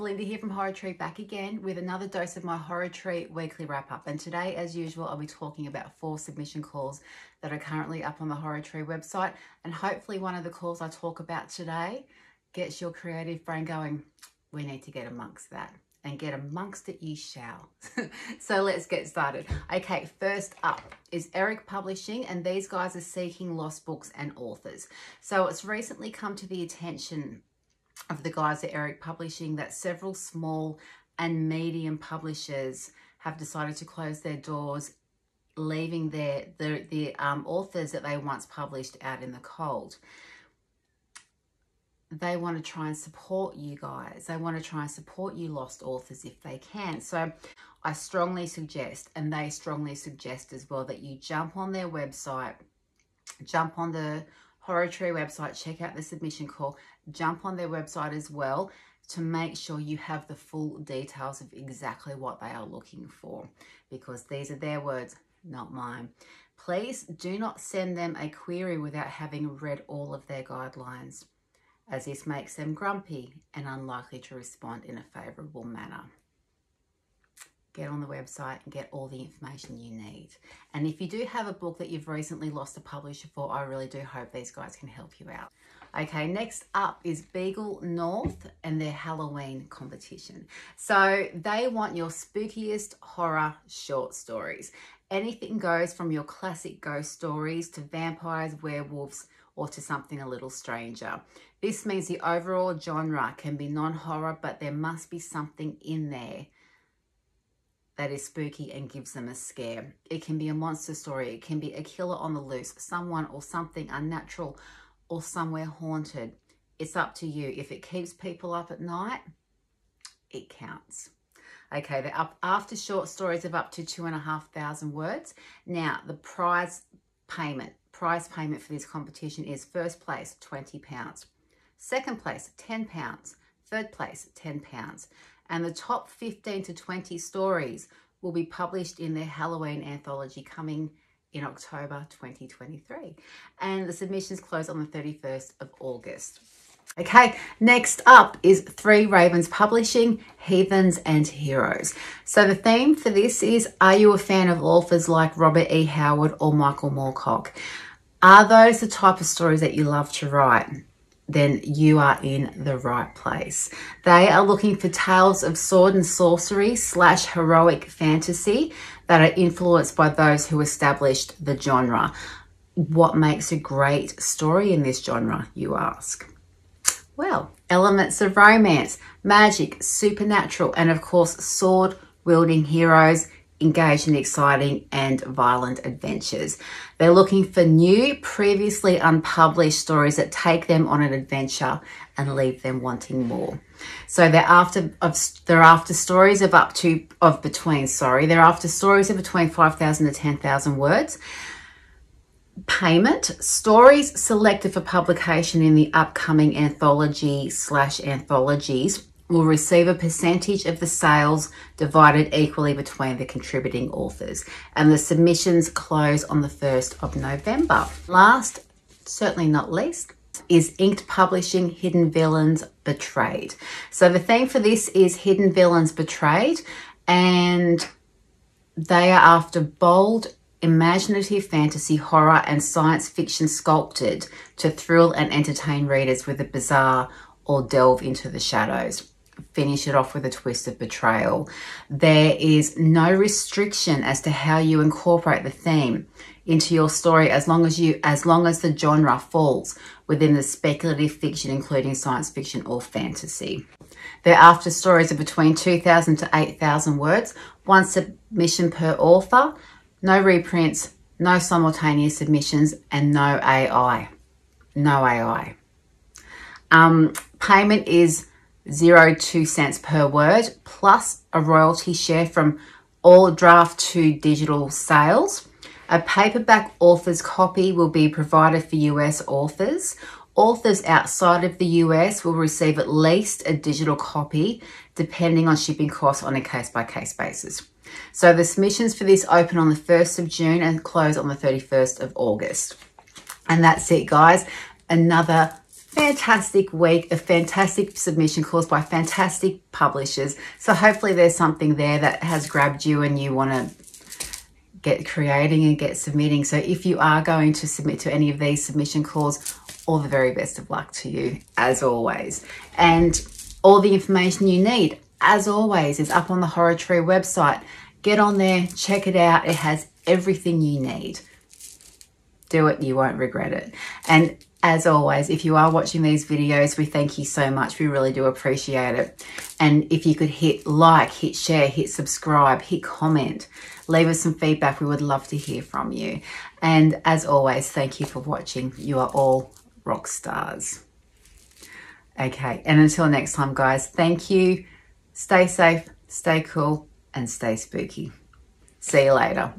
Linda here from Horror Tree back again with another dose of my Horror Tree weekly wrap up. And today, as usual, I'll be talking about four submission calls that are currently up on the Horror Tree website. And hopefully, one of the calls I talk about today gets your creative brain going. We need to get amongst that and get amongst it you shall. so let's get started. Okay, first up is Eric Publishing, and these guys are seeking lost books and authors. So it's recently come to the attention of the guys at Eric Publishing that several small and medium publishers have decided to close their doors, leaving their the, the um, authors that they once published out in the cold. They want to try and support you guys. They want to try and support you lost authors if they can. So I strongly suggest, and they strongly suggest as well, that you jump on their website, jump on the Horror Tree website, check out the submission call, jump on their website as well to make sure you have the full details of exactly what they are looking for because these are their words, not mine. Please do not send them a query without having read all of their guidelines as this makes them grumpy and unlikely to respond in a favourable manner get on the website and get all the information you need. And if you do have a book that you've recently lost a publisher for, I really do hope these guys can help you out. Okay, next up is Beagle North and their Halloween competition. So they want your spookiest horror short stories. Anything goes from your classic ghost stories to vampires, werewolves, or to something a little stranger. This means the overall genre can be non-horror, but there must be something in there that is spooky and gives them a scare. It can be a monster story. It can be a killer on the loose, someone or something unnatural or somewhere haunted. It's up to you. If it keeps people up at night, it counts. Okay, they're up after short stories of up to two and a half thousand words. Now, the prize payment, prize payment for this competition is first place, 20 pounds. Second place, 10 pounds. Third place, 10 pounds and the top 15 to 20 stories will be published in their Halloween anthology coming in October 2023. And the submissions close on the 31st of August. Okay, next up is Three Ravens Publishing, Heathens and Heroes. So the theme for this is, are you a fan of authors like Robert E. Howard or Michael Moorcock? Are those the type of stories that you love to write? Then you are in the right place. They are looking for tales of sword and sorcery slash heroic fantasy that are influenced by those who established the genre. What makes a great story in this genre, you ask? Well, elements of romance, magic, supernatural, and of course, sword wielding heroes engage in exciting and violent adventures. They're looking for new, previously unpublished stories that take them on an adventure and leave them wanting more. So they're after of they're after stories of up to of between sorry they're after stories of between five thousand to ten thousand words. Payment stories selected for publication in the upcoming anthology slash anthologies will receive a percentage of the sales divided equally between the contributing authors. And the submissions close on the 1st of November. Last, certainly not least, is Inked Publishing Hidden Villains Betrayed. So the theme for this is Hidden Villains Betrayed, and they are after bold, imaginative fantasy, horror, and science fiction sculpted to thrill and entertain readers with a bizarre or delve into the shadows finish it off with a twist of betrayal. There is no restriction as to how you incorporate the theme into your story as long as you as long as the genre falls within the speculative fiction including science fiction or fantasy. Thereafter stories are between 2000 to 8000 words, one submission per author, no reprints, no simultaneous submissions and no AI. No AI. Um, payment is zero two cents per word plus a royalty share from all Draft2Digital sales. A paperback author's copy will be provided for US authors. Authors outside of the US will receive at least a digital copy depending on shipping costs on a case by case basis. So the submissions for this open on the 1st of June and close on the 31st of August. And that's it, guys. Another fantastic week, a fantastic submission course by fantastic publishers. So hopefully there's something there that has grabbed you and you want to get creating and get submitting. So if you are going to submit to any of these submission calls, all the very best of luck to you as always. And all the information you need, as always, is up on the Horror Tree website. Get on there, check it out. It has everything you need. Do it, you won't regret it. And as always, if you are watching these videos, we thank you so much. We really do appreciate it. And if you could hit like, hit share, hit subscribe, hit comment, leave us some feedback. We would love to hear from you. And as always, thank you for watching. You are all rock stars. Okay, and until next time, guys, thank you. Stay safe, stay cool, and stay spooky. See you later.